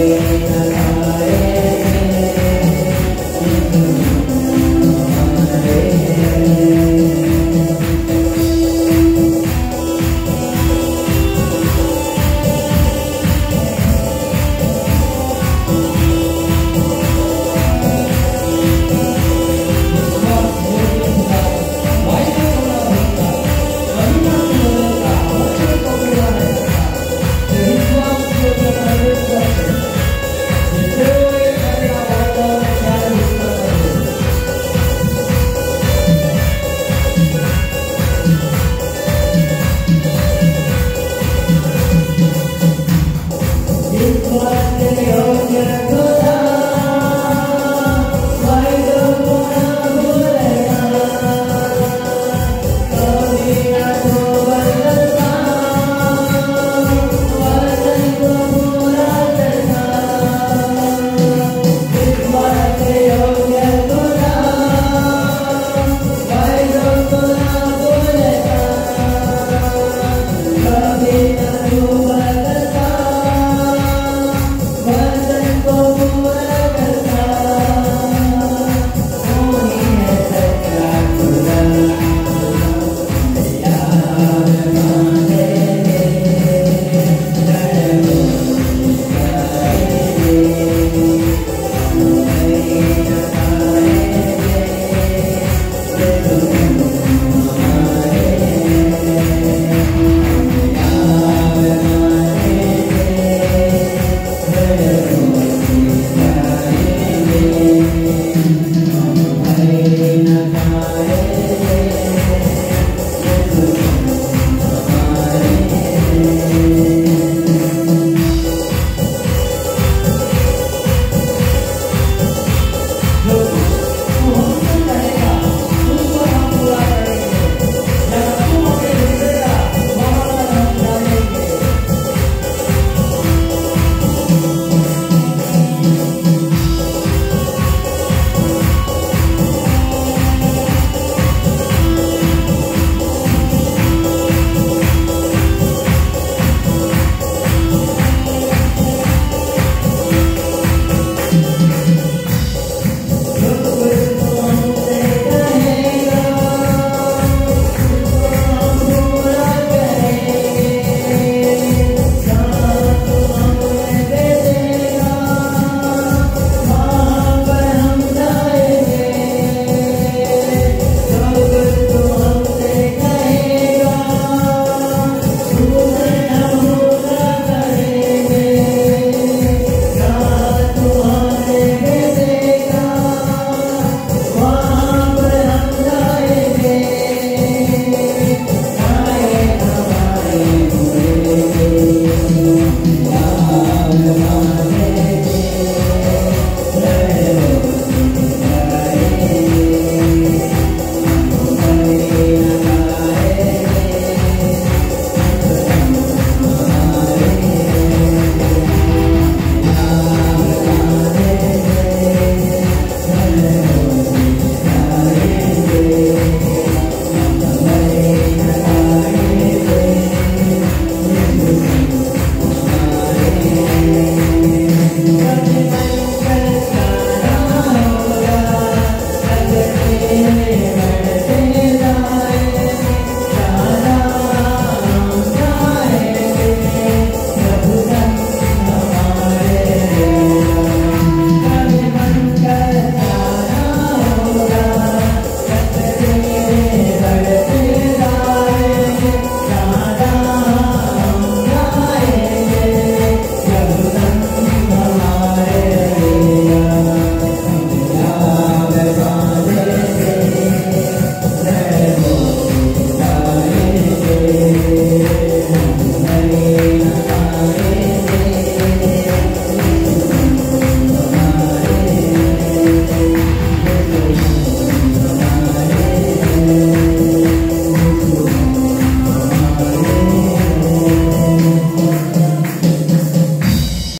Yeah.